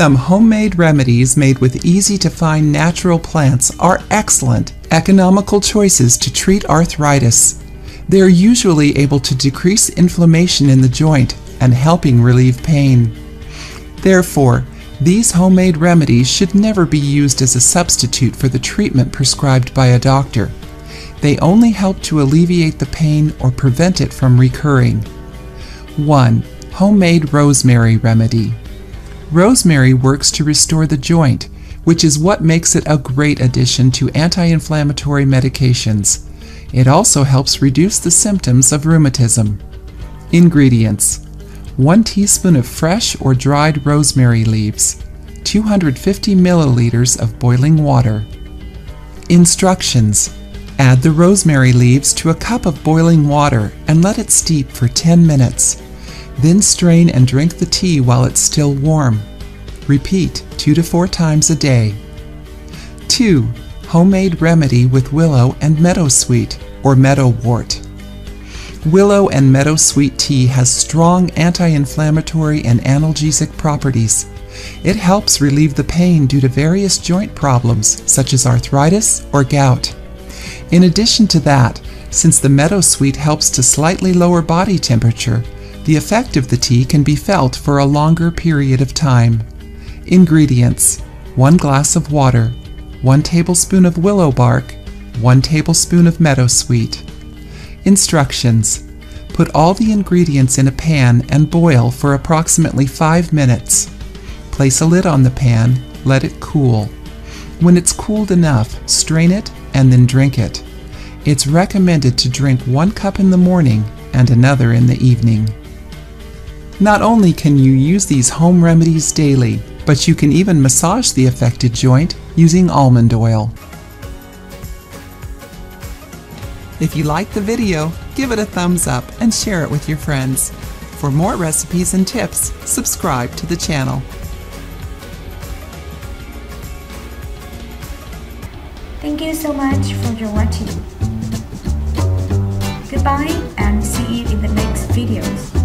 Some homemade remedies made with easy to find natural plants are excellent, economical choices to treat arthritis. They are usually able to decrease inflammation in the joint and helping relieve pain. Therefore, these homemade remedies should never be used as a substitute for the treatment prescribed by a doctor. They only help to alleviate the pain or prevent it from recurring. 1. Homemade Rosemary Remedy Rosemary works to restore the joint, which is what makes it a great addition to anti inflammatory medications. It also helps reduce the symptoms of rheumatism. Ingredients 1 teaspoon of fresh or dried rosemary leaves, 250 milliliters of boiling water. Instructions Add the rosemary leaves to a cup of boiling water and let it steep for 10 minutes. Then strain and drink the tea while it's still warm. Repeat two to four times a day. 2. Homemade remedy with willow and meadowsweet or meadow meadowwort. Willow and meadowsweet tea has strong anti-inflammatory and analgesic properties. It helps relieve the pain due to various joint problems such as arthritis or gout. In addition to that, since the meadowsweet helps to slightly lower body temperature, the effect of the tea can be felt for a longer period of time. Ingredients 1 glass of water, 1 tablespoon of willow bark, 1 tablespoon of meadowsweet. Instructions Put all the ingredients in a pan and boil for approximately 5 minutes. Place a lid on the pan, let it cool. When it's cooled enough, strain it and then drink it. It's recommended to drink one cup in the morning and another in the evening. Not only can you use these home remedies daily, but you can even massage the affected joint using almond oil. If you liked the video, give it a thumbs up and share it with your friends. For more recipes and tips, subscribe to the channel. Thank you so much for your watching. Goodbye and see you in the next videos.